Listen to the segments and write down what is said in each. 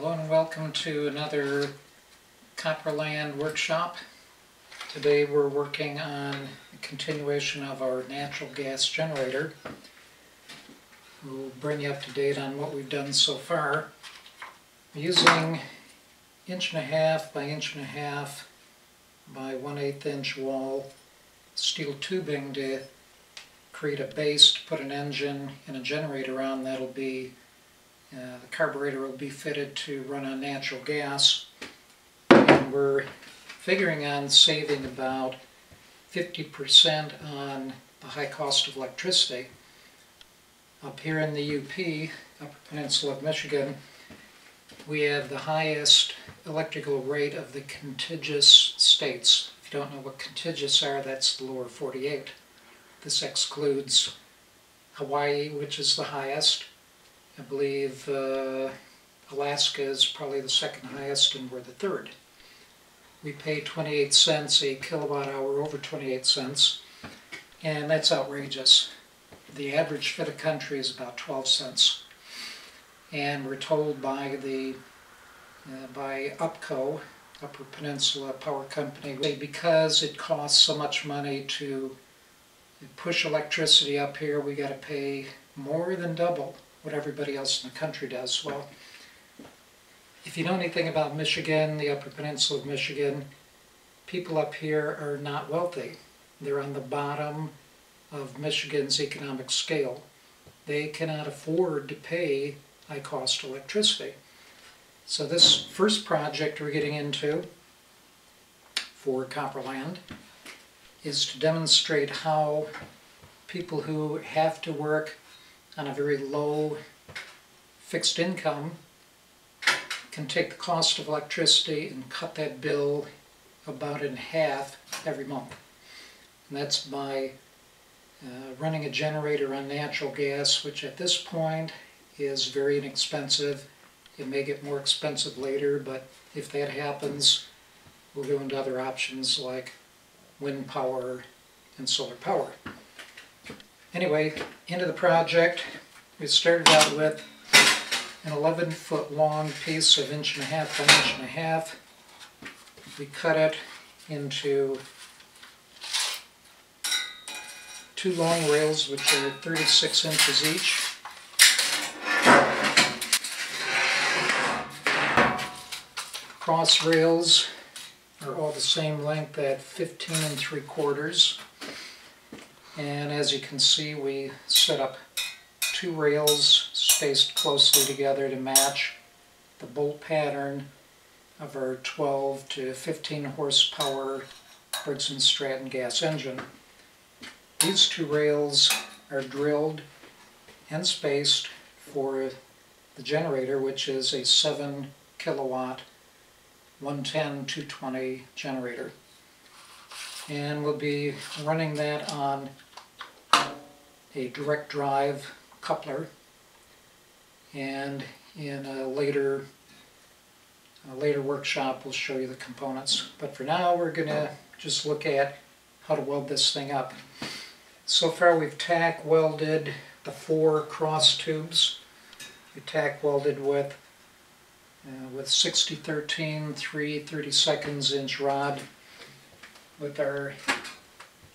welcome to another Copperland workshop. Today we're working on a continuation of our natural gas generator. We'll bring you up to date on what we've done so far. Using inch and a half by inch and a half by one eighth inch wall steel tubing to create a base to put an engine and a generator on that'll be uh, the carburetor will be fitted to run on natural gas. And we're figuring on saving about 50% on the high cost of electricity. Up here in the UP, Upper Peninsula of Michigan, we have the highest electrical rate of the contiguous states. If you don't know what contiguous are, that's the lower 48. This excludes Hawaii, which is the highest, I believe uh, Alaska is probably the second highest and we're the third. We pay 28 cents a kilowatt hour over 28 cents and that's outrageous. The average for the country is about 12 cents. And we're told by the uh, by UPPCO, Upper Peninsula Power Company, because it costs so much money to push electricity up here, we got to pay more than double what everybody else in the country does. Well, if you know anything about Michigan, the Upper Peninsula of Michigan, people up here are not wealthy. They're on the bottom of Michigan's economic scale. They cannot afford to pay high cost electricity. So this first project we're getting into for Copperland is to demonstrate how people who have to work on a very low fixed income can take the cost of electricity and cut that bill about in half every month. And that's by uh, running a generator on natural gas, which at this point is very inexpensive. It may get more expensive later, but if that happens, we'll go into other options like wind power and solar power. Anyway, into the project, we started out with an 11 foot long piece of inch and a half by inch and a half. We cut it into two long rails which are 36 inches each. Cross rails are all the same length at 15 and 3 quarters. And as you can see, we set up two rails spaced closely together to match the bolt pattern of our 12 to 15 horsepower Briggs & Stratton gas engine. These two rails are drilled and spaced for the generator, which is a 7 kilowatt 110-220 generator. And we'll be running that on a direct drive coupler. And in a later a later workshop we'll show you the components. But for now we're gonna just look at how to weld this thing up. So far we've tack welded the four cross tubes. We tack welded with uh, with 6013 3 30 seconds inch rod with our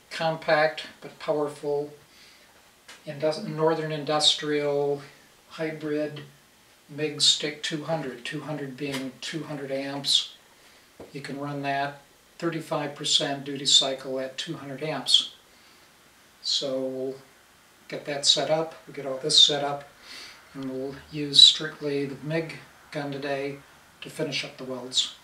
compact but powerful Northern Industrial Hybrid MIG Stick 200, 200 being 200 amps. You can run that 35% duty cycle at 200 amps. So we'll get that set up, we'll get all this set up, and we'll use strictly the MIG gun today to finish up the welds.